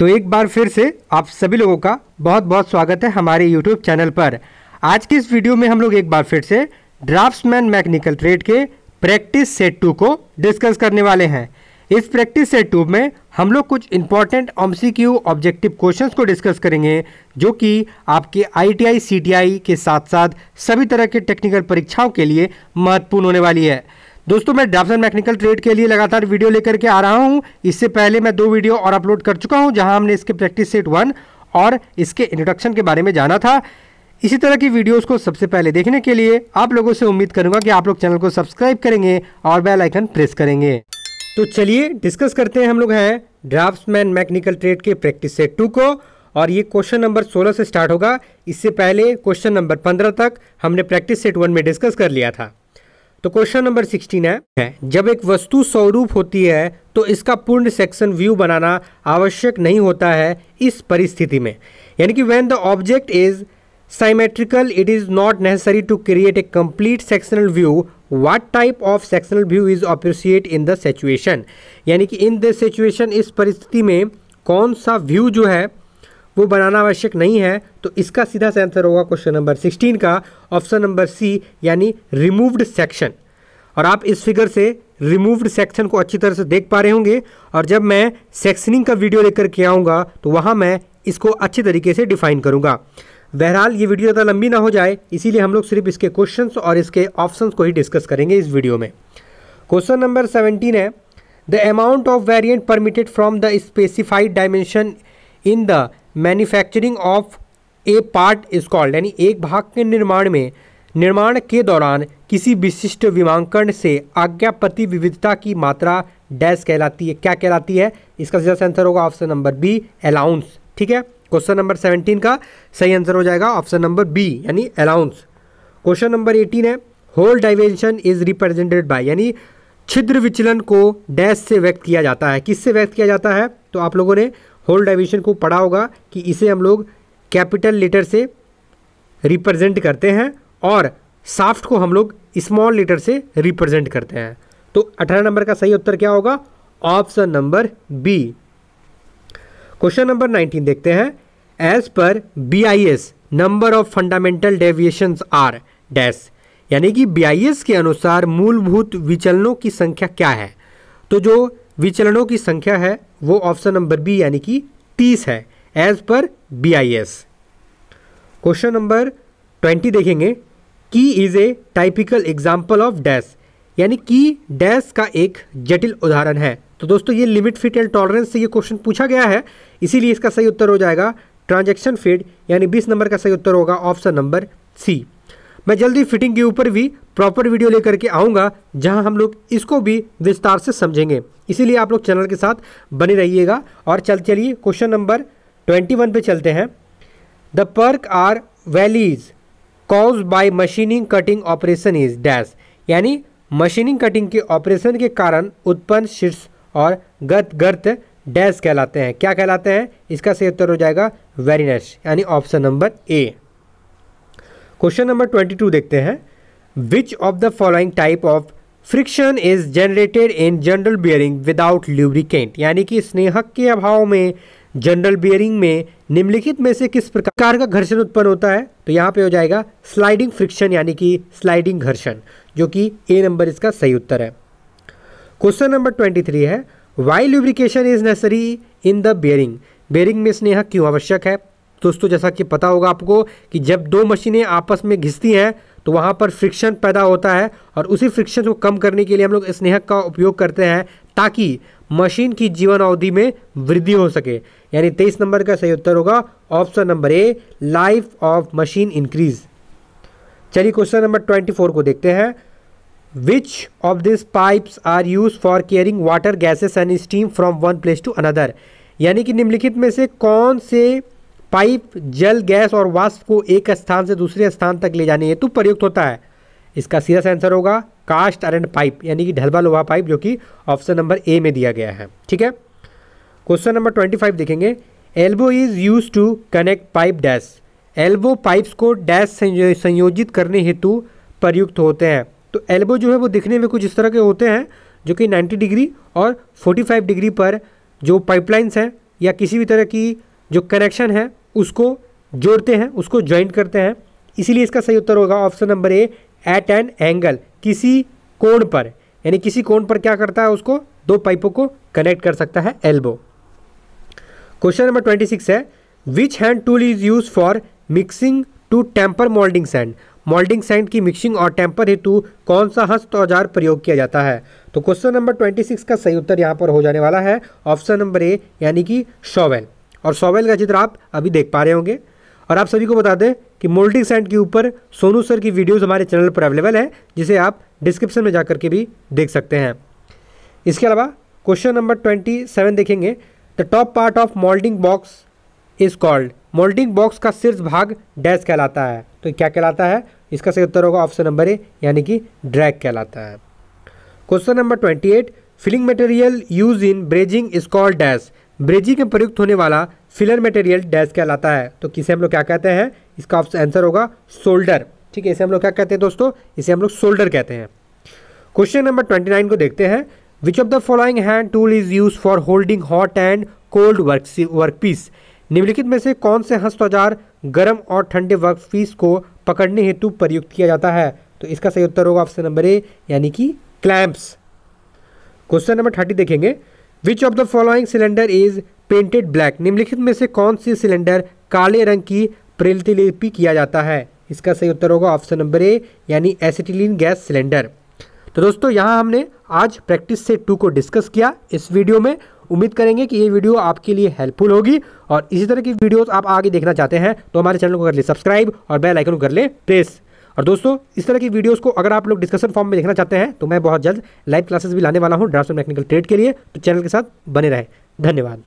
तो एक बार फिर से आप सभी लोगों का बहुत बहुत स्वागत है हमारे यूट्यूब चैनल पर। आज की इस वीडियो में हम लोग एक बार फिर से ड्राफ्ट्समैन मैकेनिकल ट्रेड के प्रैक्टिस सेट टू को डिस्कस करने वाले हैं। इस प्रैक्टिस सेट टू में हम लोग कुछ इंपॉर्टेंट ऑमसीक्यू ऑब्जेक्टिव क्वेश्चंस को डिस्कस करेंगे, जो कि आपके आईटीआई सीटीआई के साथ साथ सभी तरह के टेक्निकल परीक्षाओं के लिए महत्वपूर्ण होने वाली है। दोस्तों, मैं ड्राफ्टन मैकेनिकल ट्रेड के लिए लगातार वीडियो लेकर के आ रहा हूँ। इससे पहले मैं दो वीडियो और अपलोड कर चुका हूँ, जहाँ हमने इसके प्रैक्टिस सेट वन और इसके इंट्रोडक्शन के बारे में जाना था। इसी तरह की वीडियोस को सबसे पहले देखने के लिए आप लोगों से उम्मीद करूँगा कि आप लोग चैनल को सब्सक्राइब करेंगे और बेल आइकन प्रेस करेंगे। तो चलिए, डिस्कस करते हैं हम लोग हैं ड्राफ्ट्समैन मैकेनिकल ट्रेड के प्रैक्टिस सेट टू को, और ये क्वेश्चन नंबर 16 से स्टार्ट होगा। इससे पहले क्वेश्चन नंबर 15 तक हमने प्रैक्टिस सेट वन में डिस्कस कर लिया था। तो क्वेश्चन नंबर 16 है। जब एक वस्तु स्वरूप होती है तो इसका पूर्ण सेक्शन व्यू बनाना आवश्यक नहीं होता है इस परिस्थिति में। यानी कि when the object is symmetrical it is not necessary to create a complete sectional view what type of sectional view is appreciate in the situation यानी कि इन द सिचुएशन इस परिस्थिति में कौन सा व्यू जो है वो बनाना आवश्यक नहीं है तो इसका सीधा सा आंसर होगा क्वेश्चन नंबर 16 का ऑप्शन नंबर सी यानी रिमूव्ड सेक्शन और आप इस फिगर से रिमूव्ड सेक्शन को अच्छी तरह से देख पा रहे होंगे, और जब मैं सेक्शनिंग का वीडियो लेकर के आऊँगा तो वहाँ मैं इसको अच्छे तरीके से डिफाइन करूँगा. बहरहाल, ये वीडियो ज़्यादा लंबी ना हो जाए, इसीलिए हम लोग सिर्फ़ इसके क्वेश्चंस और इसके ऑप्शंस को ही डिस्कस करेंगे इस वीडियो में. क्वेश्चन नंबर सेवनटीन है the amount of variant permitted from the specified dimension in the manufacturing of a part is called यानी एक भाग के निर्माण में, निर्माण के दौरान किसी विशिष्ट विमांकन से आज्ञापति विविधता की मात्रा डैश कहलाती है। क्या कहलाती है? इसका सीधा आंसर होगा ऑप्शन नंबर बी अलाउंस ठीक है? क्वेश्चन नंबर सेवनटीन का सही आंसर हो जाएगा ऑप्शन नंबर बी यानी अलाउंस क्वेश्चन नंबर एटीन है hole deviation is represented by यानी छिद्र विचलन को डैश से व्यक्त किया जाता है। किससे व्यक्त किया जाता है? तो आप लोगों ने होल डाइवेंशन को पढ़ा होगा कि इसे हम लोग कैपिटल लेटर से रिप्रेजेंट करते हैं और साफ्ट को हम लोग स्मॉल लेटर से रिप्रेजेंट करते हैं। तो अठारह नंबर का सही उत्तर क्या होगा? Option number B. Question number 19 देखते हैं। As per B I S number of fundamental deviation are dash यानी कि बी आई एस के अनुसार मूलभूत विचलनों की संख्या क्या है? तो जो विचलनों की संख्या है, वो ऑप्शन नंबर बी यानी कि तीस है as per B I S question number twenty देखेंगे। की is a typical example of dash यानी की डैश का एक जटिल उदाहरण है। तो दोस्तों, ये लिमिट फिट एंड टॉलरेंस से ये क्वेश्चन पूछा गया है, इसीलिए इसका सही उत्तर हो जाएगा ट्रांजेक्शन फिट यानी 20 नंबर का सही उत्तर होगा ऑप्शन नंबर सी मैं जल्दी फिटिंग के ऊपर भी प्रॉपर वीडियो लेकर के आऊँगा, जहाँ हम लोग इसको भी विस्तार से समझेंगे। इसीलिए आप लोग चैनल के साथ बने रहिएगा। और चल चलिए, क्वेश्चन नंबर ट्वेंटी वन पे चलते हैं। The Perk are valleys cause by machining cutting operation is dash. यानी मशीनिंग कटिंग के ऑपरेशन के कारण उत्पन्न शीर्ष और गत गर्त डैश कहलाते हैं। क्या कहलाते हैं? इसका सही उत्तर हो जाएगा वेरीनेस यानी option number A question number twenty two देखते हैं। Which of the following type of friction is generated in journal bearing without lubricant यानी कि स्नेहक के अभाव में जनरल बियरिंग में, निम्नलिखित में से किस प्रकार का घर्षण उत्पन्न होता है? तो यहाँ पे हो जाएगा स्लाइडिंग फ्रिक्शन यानी कि स्लाइडिंग घर्षण, जो कि ए नंबर इसका सही उत्तर है। क्वेश्चन नंबर ट्वेंटी थ्री है why lubrication is necessary in the bearing bearing में स्नेहक क्यों आवश्यक है? दोस्तों, जैसा कि पता होगा आपको कि जब दो मशीनें आपस में घिसती हैं तो वहाँ पर फ्रिक्शन पैदा होता है और उसी फ्रिक्शन को कम करने के लिए हम लोग स्नेहक का उपयोग करते हैं ताकि मशीन की जीवन अवधि में वृद्धि हो सके। यानी तेईस नंबर का सही उत्तर होगा option number A life of machine increase चलिए क्वेश्चन नंबर ट्वेंटी फोर को देखते हैं। Which of this pipes are use for carrying water gases and steam from one place to another यानी कि निम्नलिखित में से कौन से पाइप, जल, गैस और वाष्प को एक स्थान से दूसरे स्थान तक ले जाने हेतु प्रयुक्त होता है। इसका सीधा आंसर होगा कास्ट आयरन पाइप, यानी कि ढलबा लोहा पाइप, जो कि ऑप्शन नंबर ए में दिया गया है। ठीक है? क्वेश्चन नंबर ट्वेंटी फाइव देखेंगे। Elbow is use to connect pipe dash. Elbow pipes को डैश संयोजित करने हेतु प्रयुक्त होते हैं। तो एल्बो जो है वो दिखने में कुछ इस तरह के होते हैं, जो कि 90 डिग्री और 45 डिग्री पर जो पाइपलाइंस हैं या किसी भी तरह की जो कनेक्शन है उसको जोड़ते हैं, उसको ज्वाइंट करते हैं। इसीलिए इसका सही उत्तर होगा option number A at an angle किसी कोण पर, यानी किसी कोण पर क्या करता है उसको? दो पाइपों को कनेक्ट कर सकता है elbow question number twenty six है which hand tool is use for mixing to temper moulding sand moulding sand की मिक्सिंग और टेम्पर हेतु कौन सा हस्त औज़ार प्रयोग किया जाता है? तो क्वेश्चन नंबर ट्वेंटी सिक्स का सही उत्तर यहाँ पर हो जाने वाला है ऑप्शन नंबर ए यानी कि शॉवेल. और शॉवेल का चित्र आप अभी देख पा रहे होंगे। और आप सभी को बता दें कि मोल्डिंग सैंड के ऊपर सोनू सर की वीडियोज़ हमारे चैनल पर अवेलेबल है, जिसे आप डिस्क्रिप्शन में जाकर के भी देख सकते हैं। इसके अलावा क्वेश्चन नंबर ट्वेंटी सेवन देखेंगे। The top part of moulding box is called. Moulding box का शीर्ष भाग डैश कहलाता है। तो क्या कहलाता है? इसका सही उत्तर होगा ऑप्शन नंबर ए, यानी कि ड्रैग कहलाता है। Question number twenty eight, filling material use in brazing is called dash. Brazing में प्रयुक्त होने वाला फिलर मटेरियल डैश कहलाता है। तो किसे हम लोग क्या कहते हैं? इसका आंसर होगा सोल्डर ठीक है, इसे हम लोग क्या कहते हैं दोस्तों? इसे हम लोग सोल्डर कहते हैं। क्वेश्चन नंबर ट्वेंटी नाइन को देखते हैं। Which of the following hand tool is use for holding hot and cold work work piece निम्नलिखित में से कौन से हस्त औज़ार गर्म और ठंडे वर्क पीस को पकड़ने हेतु प्रयुक्त किया जाता है? तो इसका सही उत्तर होगा ऑप्शन नंबर ए यानी कि क्लैंप्स क्वेश्चन नंबर थर्टी देखेंगे। Which of the following cylinder is painted black निम्नलिखित में से कौन सी सिलेंडर काले रंग की प्रतिलिपि किया जाता है? इसका सही उत्तर होगा ऑप्शन नंबर ए यानी एसिटिलीन गैस सिलेंडर तो दोस्तों, यहाँ हमने आज प्रैक्टिस से टू को डिस्कस किया। इस वीडियो में उम्मीद करेंगे कि ये वीडियो आपके लिए हेल्पफुल होगी। और इसी तरह की वीडियोस आप आगे देखना चाहते हैं तो हमारे चैनल को कर ले सब्सक्राइब और बेल आइकन को कर ले प्रेस और दोस्तों, इस तरह की वीडियोस को अगर आप लोग डिस्कशन फॉर्म में देखना चाहते हैं तो मैं बहुत जल्द लाइव क्लासेस भी लाने वाला हूँ ड्राफ्ट मैकेनिकल ट्रेड के लिए। तो चैनल के साथ बने रहे। धन्यवाद।